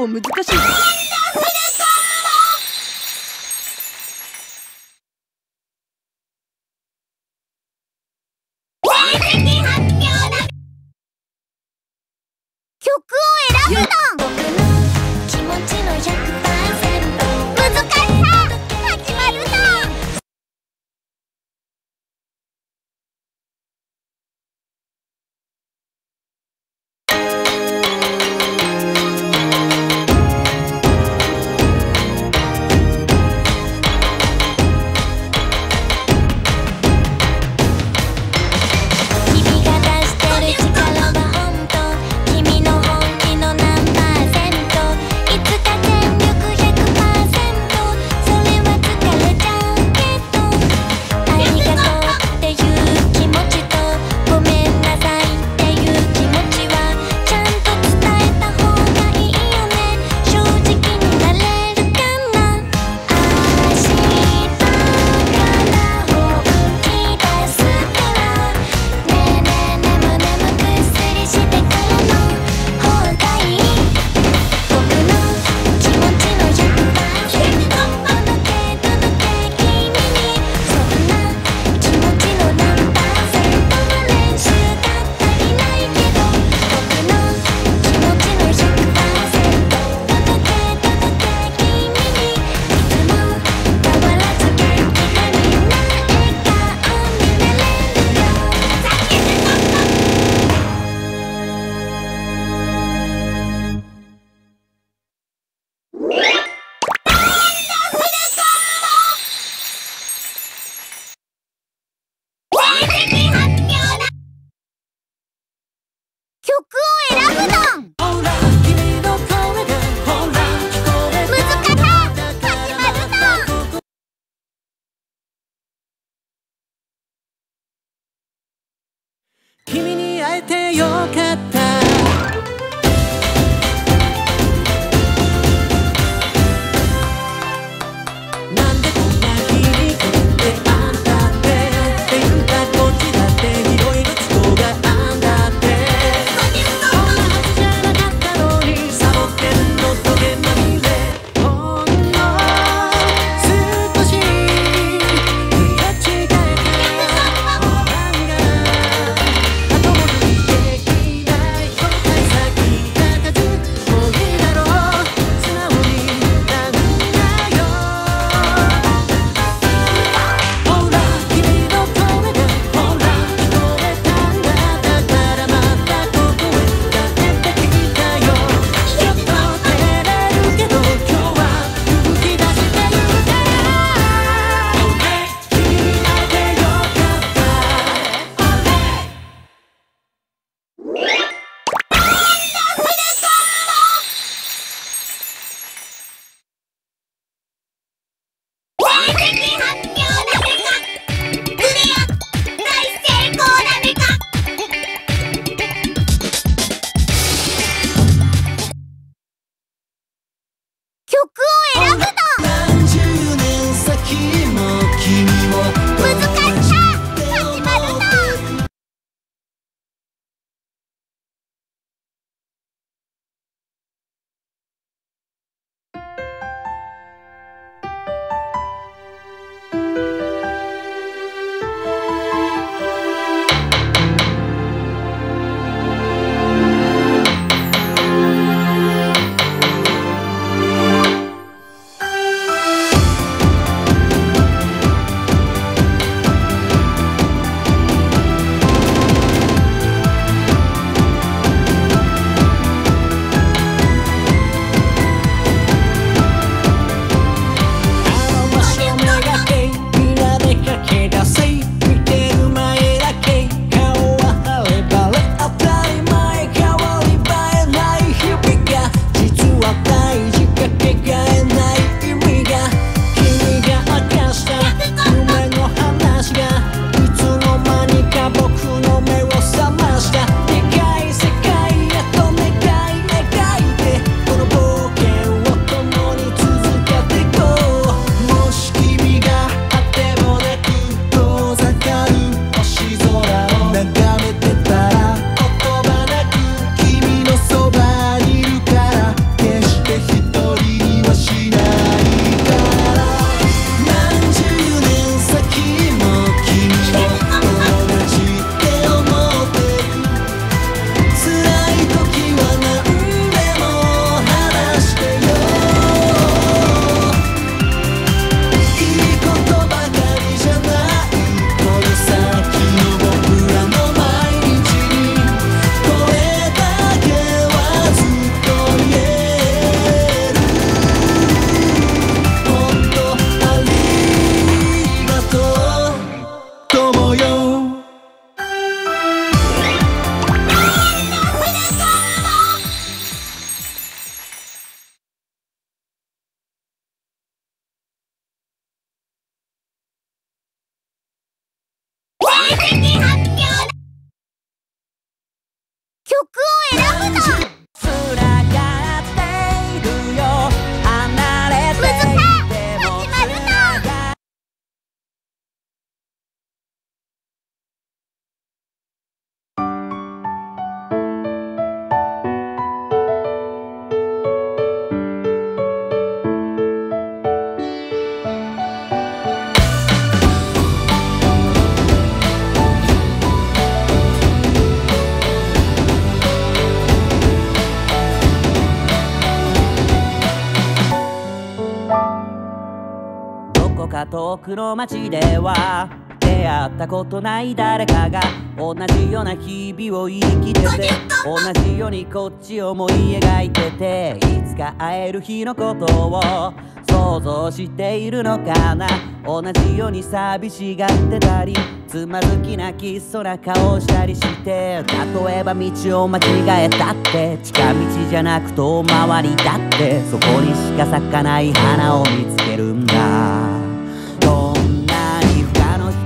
構難しい。この街では出会ったことない誰かが同じような日々を生きてて同じようにこっちを思い描いてていつか会える日のことを想像しているのかな。同じように寂しがってたりつまずき泣きそな顔したりして例えば道を間違えたって近道じゃなく遠回りだってそこにしか咲かない花を見つけるんだ。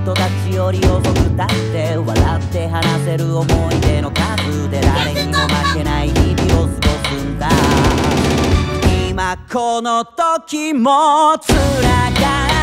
人たちより遅くたって笑って話せる思い出の数で誰にも負けない日々を過ごすんだ。今この時もつながる。